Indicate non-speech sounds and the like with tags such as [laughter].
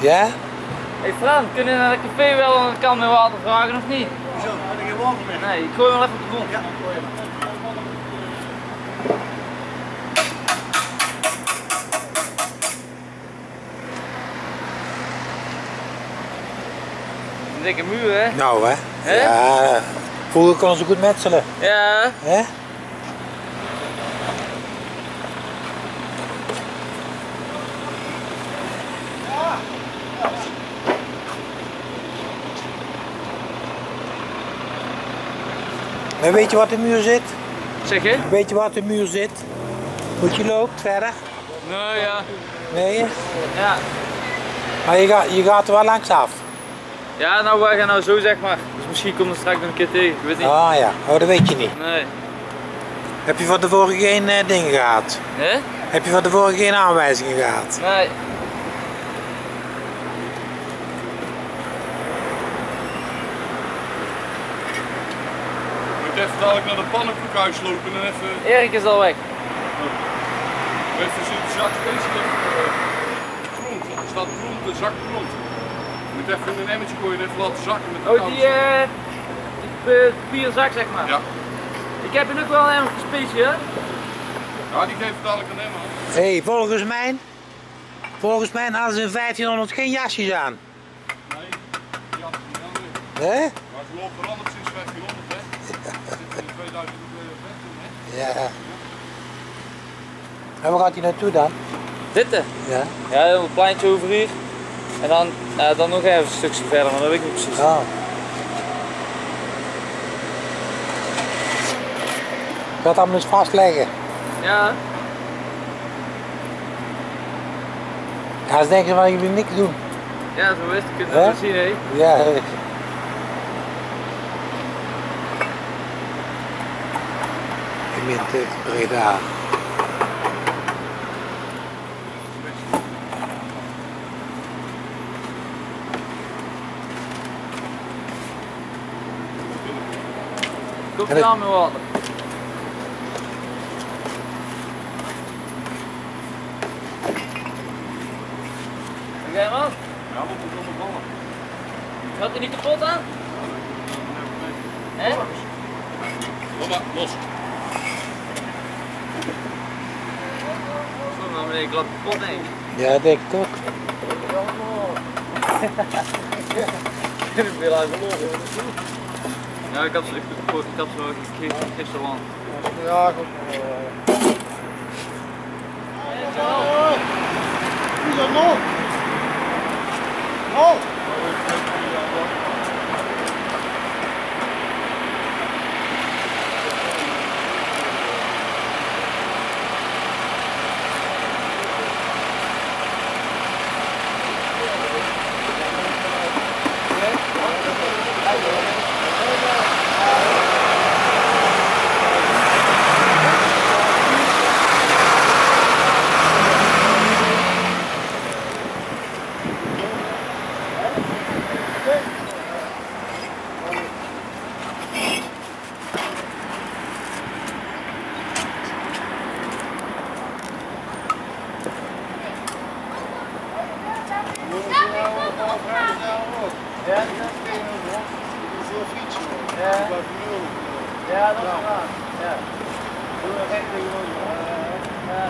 Ja? Hey Fran, kunnen we naar het café wel een kan met water vragen of niet? Zo, heb ik geen water meer. Nee, ik gooi hem wel even op de grond. Ja, gooi. Een dikke muur hè? Nou hè? Hè? Ja. Vroeger kon ze goed metselen. Ja. Hè? Maar weet je wat de muur zit? Zeg je? Weet je wat de muur zit? Hoe je loopt verder? Nee ja. Nee? Ja. Maar je gaat, je gaat er wel langs af. Ja, nou wij gaan nou zo zeg maar. Dus misschien komt er straks nog een keer tegen, ik weet niet. Ah ja, oh, dat weet je niet. Nee. Heb je van tevoren geen eh, dingen gehad? Hè? Heb je van tevoren geen aanwijzingen gehad? Nee. Dadelijk naar de pannenkoekhuis lopen en even, Erik is al weg. even zo'n zak deze uh, grond. Er staat grond, een zak grond. Je moet even in een emmertje gooien en even laten zakken met de Oh, die, eh, die eh, papierzak zeg maar. Ja. Ik heb hier ook wel een speetje hè? ja, die geeft dadelijk aan hem aan. Hé, hey, volgens mij, volgens mij hadden ze in 1500 geen jasjes aan. Nee, die andere. Hè? Maar ze lopen veranderd sinds 1500 hè. We zitten in 2015 hè. Ja. En waar gaat hij naartoe dan? Dit Ja. Ja, een pleintje over hier. En dan, dan nog even een stukje verder, maar dat weet ik niet precies. Oh. Gaat allemaal eens vastleggen. Ja. Ja, ze denken van jullie niks doen. Ja, zo is het. Hè? het zien hè. Ja. Gemeente Breda. Komt En je het- aan met water. Oké man, Ja, het komt vallen. gaat hij niet kapot aan? Hè? Kom maar, los. Maar meneer, ik laat het kapot denk ik. Ja, dat denk ik ook. [laughs] Ik heb weer laten lopen. Ja, ik had ze, ik, ik had ze gisteren- gisteren aan. Ja, goed. Wie is dat nog? Oh! Ja, dat is veel fietsen. Ja. Ja, dat is waar. Ja. Doe een gewoon. Ja. Ja,